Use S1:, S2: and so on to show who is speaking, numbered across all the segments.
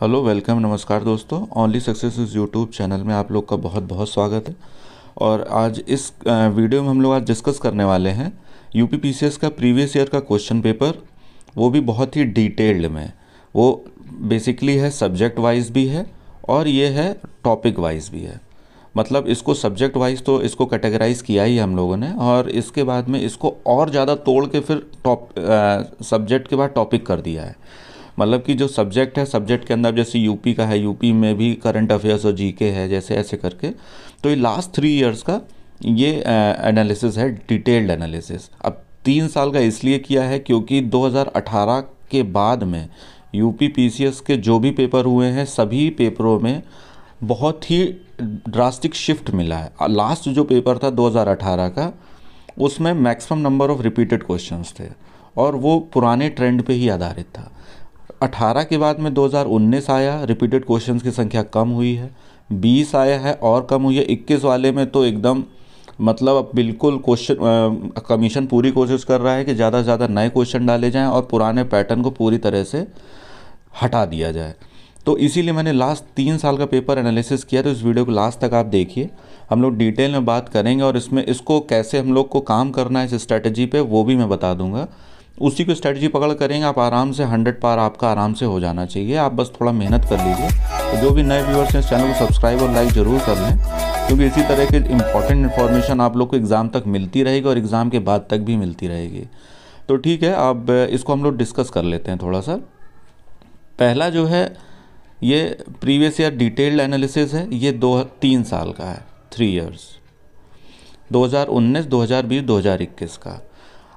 S1: Hello, welcome, नमस्कार दोस्तों। Only success इस यूट्यूब चैनल में आप लोग का बहुत बहुत स्वागत है। और आज इस वीडियो में हम लोग आज डिस्कस करने वाले हैं यूपी पीसीएस का प्रीवियस ईयर का क्वेश्चन पेपर वो भी बहुत ही डिटेल्ड में। वो बेसिकली है सब्जेक्ट वाइज भी है और ये है टॉपिक वाइज भी है। मतलब इसको सब्जेक्ट वाइज तो इसको कैटेगराइज किया ही हम लोगों ने और इसके बाद में इसको और ज़्यादा तोड़ के फिर टॉप सब्जेक्ट के बाद टॉपिक कर दिया है। मतलब कि जो सब्जेक्ट है सब्जेक्ट के अंदर जैसे यूपी का है यूपी में भी करंट अफेयर्स और जीके है, जैसे ऐसे करके। तो ये लास्ट थ्री ईयर्स का ये एनालिसिस है डिटेल्ड एनालिसिस अब तीन साल का इसलिए किया है क्योंकि 2018 के बाद में यूपी पीसीएस के जो भी पेपर हुए हैं, सभी पेपरों में बहुत ही ड्रास्टिक शिफ्ट मिला है। लास्ट जो पेपर था 2018 का, उसमें maximum number of repeated questions थे और वो पुराने ट्रेंड पे ही आधारित था। 18 के बाद में 2019 आया रिपीटेड क्वेश्चंस की संख्या कम हुई है। 20 आया है और कम हुई है। 21 वाले में तो एकदम मतलब अब बिल्कुल क्वेश्चन कमीशन पूरी कोशिश कर रहा है कि ज़्यादा से ज़्यादा नए क्वेश्चन डाले जाएँ और पुराने पैटर्न को पूरी तरह से हटा दिया जाए। तो इसीलिए मैंने लास्ट तीन साल का पेपर एनालिसिस किया तो इस वीडियो को लास्ट तक आप देखिए। हम लोग डिटेल में बात करेंगे और इसमें इसको कैसे हम लोग को काम करना है, इस स्ट्रैटेजी पे, वो भी मैं बता दूँगा। उसी को स्ट्रेटजी पकड़ करेंगे आप आराम से हंड्रेड पार आपका आराम से हो जाना चाहिए। आप बस थोड़ा मेहनत कर लीजिए। तो जो भी नए व्यूअर्स हैं इस चैनल को सब्सक्राइब और लाइक ज़रूर कर लें क्योंकि इसी तरह के इंपॉर्टेंट इन्फॉर्मेशन आप लोग को एग्ज़ाम तक मिलती रहेगी और एग्ज़ाम के बाद तक भी मिलती रहेगी। तो ठीक है अब इसको हम लोग डिस्कस कर लेते हैं थोड़ा सा। पहला जो है ये प्रीवियस ईयर डिटेल्ड एनालिसिस है। ये दो तीन साल का है थ्री ईयर्स 2019, 2020, 2021 का।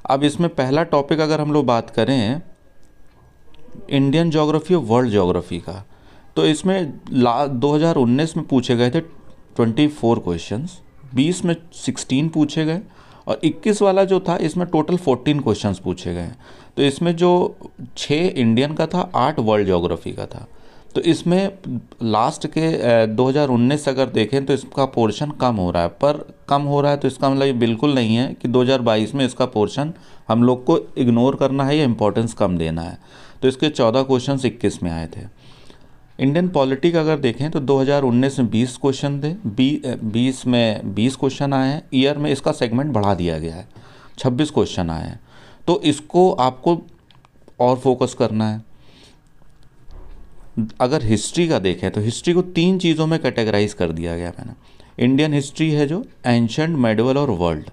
S1: अब इसमें पहला टॉपिक अगर हम लोग बात करें इंडियन जोग्राफी और वर्ल्ड जोग्राफी का तो इसमें ला 2019 में पूछे गए थे 24 क्वेश्चंस 20 में 16 पूछे गए और 21 वाला जो था, इसमें टोटल 14 क्वेश्चंस पूछे गए। तो इसमें जो छः इंडियन का था, आठ वर्ल्ड जोग्राफी का था। तो इसमें लास्ट के 2019 अगर देखें तो इसका पोर्शन कम हो रहा है। पर कम हो रहा है तो इसका मतलब ये बिल्कुल नहीं है कि 2022 में इसका पोर्शन हम लोग को इग्नोर करना है या इम्पोर्टेंस कम देना है। तो इसके 14 क्वेश्चन इक्कीस में आए थे। इंडियन पॉलिटिक अगर देखें तो 2019 में 20 क्वेश्चन थे। बीस में 20 क्वेश्चन आए हैं। ईयर में इसका सेगमेंट बढ़ा दिया गया है। 26 क्वेश्चन आए हैं। तो इसको आपको और फोकस करना है। अगर हिस्ट्री का देखें तो हिस्ट्री को तीन चीज़ों में कैटेगराइज कर दिया गया मैंने। इंडियन हिस्ट्री है जो एंशंट मेडवल और वर्ल्ड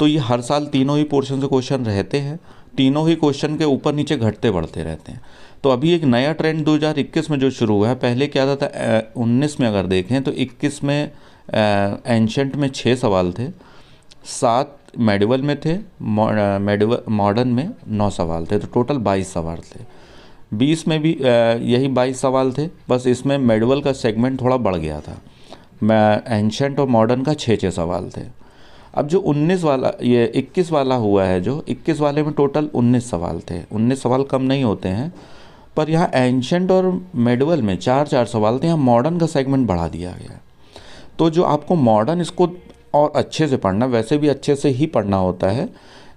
S1: तो ये हर साल तीनों ही पोर्शन से क्वेश्चन रहते हैं। तीनों ही क्वेश्चन के ऊपर नीचे घटते बढ़ते रहते हैं। तो अभी एक नया ट्रेंड 2021 में जो शुरू हुआ है, पहले क्या था था उन्नीस में अगर देखें तो 21 में एंशंट में छः सवाल थे। सात मेडिवल में थे मेडिवल मॉडर्न में नौ सवाल थे। तो टोटल बाईस सवाल थे। बीस में भी यही बाईस सवाल थे, बस इसमें मेडवल का सेगमेंट थोड़ा बढ़ गया था। एंशंट और मॉडर्न का छः छः सवाल थे। अब जो 19 वाला, ये 21 वाला हुआ है जो 21 वाले में टोटल 19 सवाल थे। 19 सवाल कम नहीं होते हैं, पर यहाँ एंशंट और मेडवल में चार चार सवाल थे, यहाँ मॉडर्न का सेगमेंट बढ़ा दिया गया। तो जो आपको मॉडर्न इसको और अच्छे से पढ़ना, वैसे भी अच्छे से ही पढ़ना होता है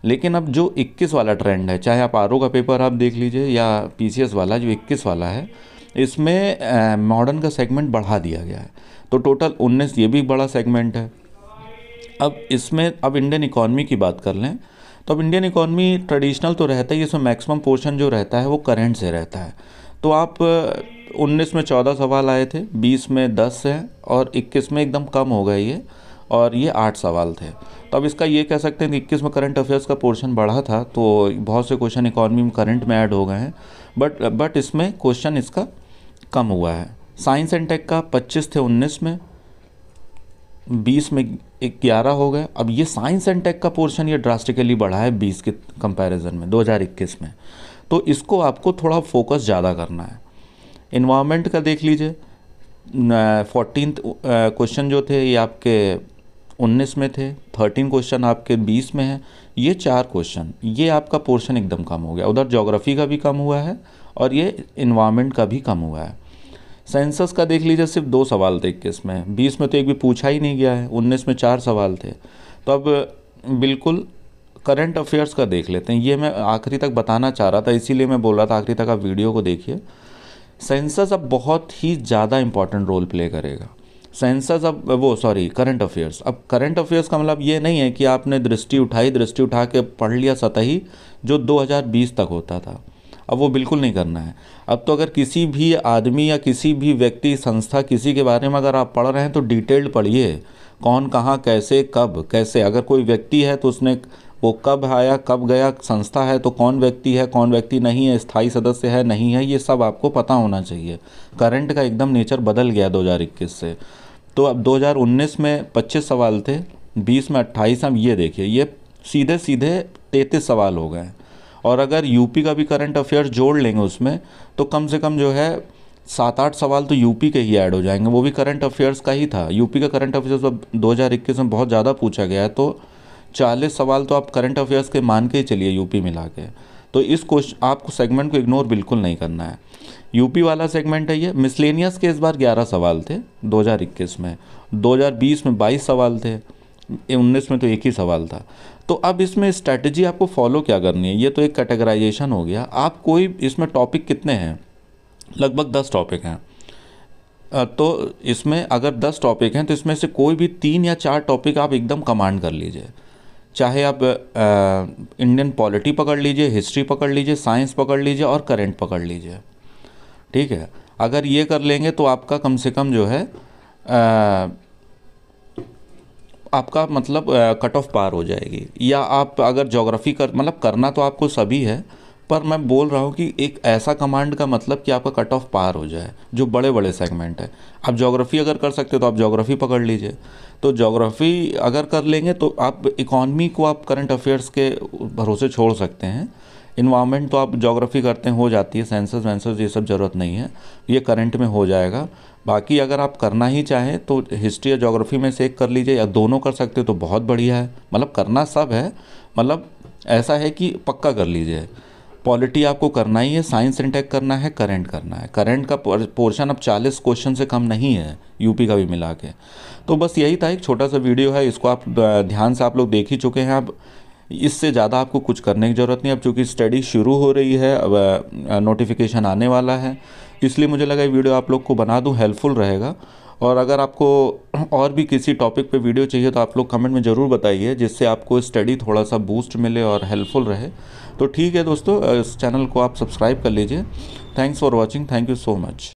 S1: लेकिन अब जो 21 वाला ट्रेंड है, चाहे आप आरओ का पेपर आप देख लीजिए या पीसीएस वाला, जो 21 वाला है, इसमें मॉडर्न का सेगमेंट बढ़ा दिया गया है। तो टोटल 19 ये भी बड़ा सेगमेंट है। अब इसमें, अब इंडियन इकॉनमी की बात कर लें तो अब इंडियन इकॉनमी ट्रेडिशनल तो रहता ही इसमें मैक्सिमम पोर्शन जो रहता है, वो करेंट से रहता है। तो आप 19 में 14 सवाल आए थे 20 में 10 हैं, और 21 में एकदम कम हो गए ये, और ये आठ सवाल थे। तो अब इसका ये कह सकते हैं कि इक्कीस में करंट अफेयर्स का पोर्शन बढ़ा था तो बहुत से क्वेश्चन इकॉनमी में करंट में ऐड हो गए हैं बट बट इसमें क्वेश्चन इसका कम हुआ है। साइंस एंड टेक का पच्चीस थे उन्नीस में, बीस में ग्यारह हो गए। अब ये साइंस एंड टेक का पोर्शन ये ड्रास्टिकली बढ़ा है बीस के कंपैरिजन में 2021 में। तो इसको आपको थोड़ा फोकस ज़्यादा करना है। इन्वायरमेंट का देख लीजिए फोर्टीन क्वेश्चन जो थे ये आपके उन्नीस में थे थर्टीन क्वेश्चन आपके बीस में हैं, ये चार क्वेश्चन ये आपका पोर्शन एकदम कम हो गया। उधर जोग्राफ़ी का भी कम हुआ है और ये इन्वायरमेंट का भी कम हुआ है। सेंसस का देख लीजिए, सिर्फ़ दो सवाल थे इक्कीस में। बीस में तो एक भी पूछा ही नहीं गया है, उन्नीस में चार सवाल थे। तो अब बिल्कुल करंट अफेयर्स का देख लेते हैं। ये मैं आखिरी तक बताना चाह रहा था, इसीलिए मैं बोल रहा था आखिरी तक आप वीडियो को देखिए। सेंसस अब बहुत ही ज़्यादा इंपॉर्टेंट रोल प्ले करेगा। सेंसस अब, वो सॉरी करंट अफेयर्स अब करंट अफेयर्स का मतलब ये नहीं है कि आपने दृष्टि उठाई, दृष्टि उठा के पढ़ लिया सतही जो 2020 तक होता था। अब वो बिल्कुल नहीं करना है। अब तो अगर किसी भी आदमी या किसी भी व्यक्ति, संस्था किसी के बारे में अगर आप पढ़ रहे हैं तो डिटेल्ड पढ़िए। कौन कहाँ, कैसे, कब, कैसे? अगर कोई व्यक्ति है तो उसने वो कब आया, कब गया, संस्था है तो कौन व्यक्ति है, कौन व्यक्ति नहीं है, स्थायी सदस्य है, नहीं है, ये सब आपको पता होना चाहिए। करंट का एकदम नेचर बदल गया 2021 से। तो अब 2019 में 25 सवाल थे 20 में 28 अब ये देखिए, ये सीधे सीधे 33 सवाल हो गए और अगर यूपी का भी करंट अफेयर्स जोड़ लेंगे उसमें तो कम से कम जो है सात आठ सवाल तो यूपी के ही ऐड हो जाएँगे। वो भी करंट अफेयर्स का ही था। यूपी का करंट अफेयर्स अब दो हज़ार इक्कीस में बहुत ज़्यादा पूछा गया है तो चालीस सवाल तो आप करंट अफेयर्स के मान के ही चलिए यूपी मिला के। तो इस क्वेश्चन आपको सेगमेंट को इग्नोर बिल्कुल नहीं करना है। यूपी वाला सेगमेंट है ये। मिसलेनियस के इस बार 11 सवाल थे 2021 में। 2020 में 22 सवाल थे 19 में तो एक ही सवाल था। तो अब इसमें स्ट्रैटेजी आपको फॉलो क्या करनी है? ये तो एक कैटेगराइजेशन हो गया। आप कोई, इसमें टॉपिक कितने हैं? लगभग दस टॉपिक हैं। तो इसमें अगर दस टॉपिक हैं तो इसमें से कोई भी तीन या चार टॉपिक आप एकदम कमांड कर लीजिए। चाहे आप इंडियन पॉलिटी पकड़ लीजिए हिस्ट्री पकड़ लीजिए साइंस पकड़ लीजिए और करेंट पकड़ लीजिए। ठीक है? अगर ये कर लेंगे तो आपका कम से कम जो है आ, आपका मतलब कट ऑफ़ पार हो जाएगी। या आप अगर जोग्राफ़ी कर मतलब करना तो आपको सभी है पर मैं बोल रहा हूँ कि एक ऐसा कमांड का मतलब कि आपका कट ऑफ़ पार हो जाए जो बड़े बड़े सेगमेंट है। आप जोग्राफ़ी अगर कर सकते हो तो आप जोग्राफ़ी पकड़ लीजिए। तो जोग्राफ़ी अगर कर लेंगे तो आप इकॉनमी को आप करंट अफेयर्स के भरोसे छोड़ सकते हैं। इन्वामेंट तो आप जोग्राफ़ी करते हैं, हो जाती है सेंसस वेंसस ये सब ज़रूरत नहीं है। ये करंट में हो जाएगा। बाकी अगर आप करना ही चाहें तो हिस्ट्री या जोग्राफ़ी में से एक कर लीजिए, या दोनों कर सकते हो तो बहुत बढ़िया है। मतलब करना सब है मतलब ऐसा है कि पक्का कर लीजिए। पॉलिटी आपको करना ही है साइंस इंटेक करना है करंट करना है। करंट का पोर्शन अब 40 क्वेश्चन से कम नहीं है यूपी का भी मिला के। तो बस यही था, एक छोटा सा वीडियो है, इसको आप, ध्यान से आप लोग देख ही चुके हैं। अब इससे ज़्यादा आपको कुछ करने की ज़रूरत नहीं। अब चूँकि स्टडी शुरू हो रही है, अब नोटिफिकेशन आने वाला है, इसलिए मुझे लगा ये वीडियो आप लोग को बना दूँ हेल्पफुल रहेगा। और अगर आपको और भी किसी टॉपिक पे वीडियो चाहिए तो आप लोग कमेंट में ज़रूर बताइए, जिससे आपको स्टडी थोड़ा सा बूस्ट मिले और हेल्पफुल रहे। तो ठीक है दोस्तों इस चैनल को आप सब्सक्राइब कर लीजिए। Thanks for watching thank you so much